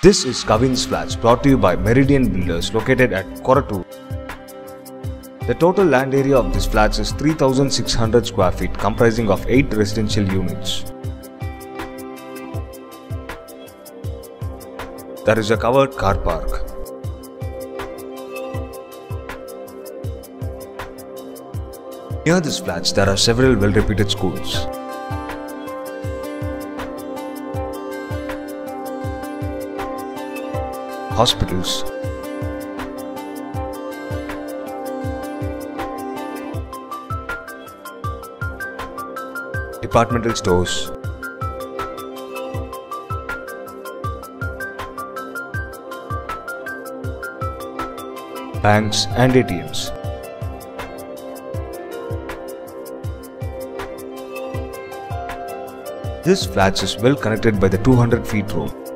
This is Kavin's Flats brought to you by Meridian Builders located at Korattur. The total land area of this flats is 3600 square feet comprising of 8 residential units. There is a covered car park. Near this flats there are several well-reputed schools. Hospitals, departmental stores, banks and ATMs. This flats is well connected by the 200 feet road.